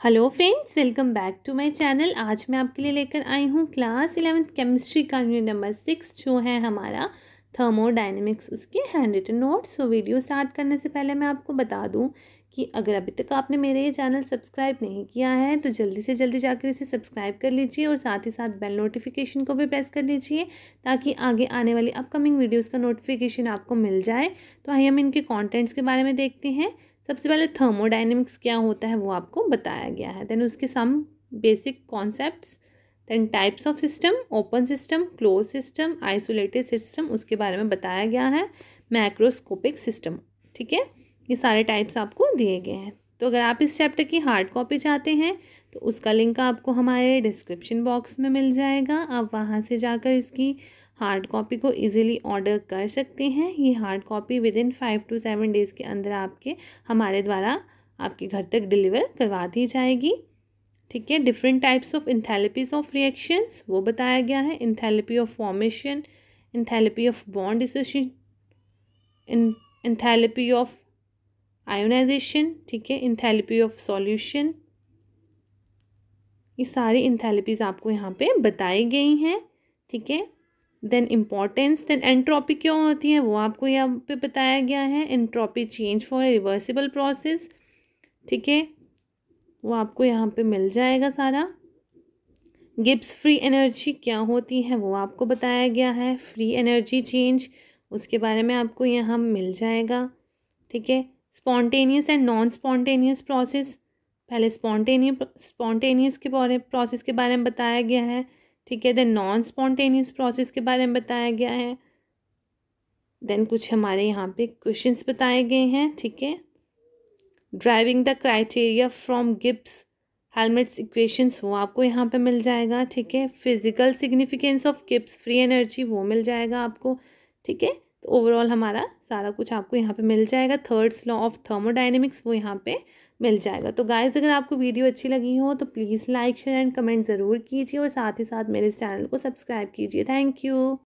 Hello friends welcome back to my channel आज मैं आपके लिए लेकर आई हूँ क्लास इलेवेंथ केमिस्ट्री का यूनिट नंबर सिक्स जो है हमारा थर्मोडाइनमिक्स उसके hand written notes so video start करने से पहले मैं आपको बता दूँ कि अगर अभी तक आपने मेरे ये चैनल सब्सक्राइब नहीं किया है तो जल्दी से जल्दी जाकर इसे सब्सक्राइब कर लीजिए और साथ ही साथ बेल नोटिफिकेशन को भी प्रेस कर लीजिए, ताकि आगे आने वाली अपकमिंग वीडियोज़ का नोटिफिकेशन आपको मिल जाए। तो आइए हम इनके कॉन्टेंट्स के बारे में देखते हैं। सबसे पहले थर्मोडाइनमिक्स क्या होता है वो आपको बताया गया है। देन उसके some basic concepts then types of system open system close system isolated system उसके बारे में बताया गया है। मैक्रोस्कोपिक सिस्टम ठीक है? ये सारे टाइप्स आपको दिए गए हैं। तो अगर आप इस चैप्टर की हार्ड कॉपी चाहते हैं तो उसका लिंक आपको हमारे डिस्क्रिप्शन बॉक्स में मिल जाएगा। आप वहाँ से जाकर इसकी हार्ड कॉपी को इजीली ऑर्डर कर सकते हैं। ये hard copy within five to seven days के अंदर आपके, हमारे द्वारा आपके घर तक डिलीवर करवा दी जाएगी। ठीक है? Different types of enthalpies of reactions वो बताया गया है। Enthalpy of formation enthalpy of bond dissociation enthalpy of ionisation ठीक है? इंथैलेपी ऑफ़ सॉल्यूशन ये सारी इंथैलेपीज आपको यहाँ पे बताई गई हैं। ठीक है? देन इम्पॉर्टेंस, देन एंट्रॉपी क्यों होती है? वो आपको यहाँ पे बताया गया है। Entropy change for reversible process, ठीक है? वो आपको यहाँ पे मिल जाएगा सारा। गिब्स फ्री एनर्जी क्या होती है? वो आपको बताया गया है। फ्री एनर्जी चेंज, उसके बारे में आपको यहाँ मिल जाएगा, ठीक है? Spontaneous and non spontaneous process, पहले स्पॉन्टेनियस स्पॉन्टेनियस के बारे, प्रोसेस के बारे में बताया गया है। ठीक है देन नॉन स्पॉन्टेनियस प्रोसेस के बारे में बताया गया है। देन कुछ हमारे यहाँ पे क्वेश्चंस बताए गए हैं, ठीक है। Driving the criteria from Gibbs Helmholtz equations वो आपको यहाँ पे मिल जाएगा, ठीक है। Physical significance of Gibbs free energy वो मिल जाएगा आपको, ठीक है। तो ओवरऑल हमारा सारा कुछ आपको यहाँ पे मिल जाएगा। थर्ड्स लॉ ऑफ़ थर्मोडाइनमिक्स वो यहाँ पे मिल जाएगा। तो गाइज़ अगर आपको वीडियो अच्छी लगी हो तो please like share and comment ज़रूर कीजिए और साथ ही साथ मेरे इस चैनल को सब्सक्राइब कीजिए। Thank you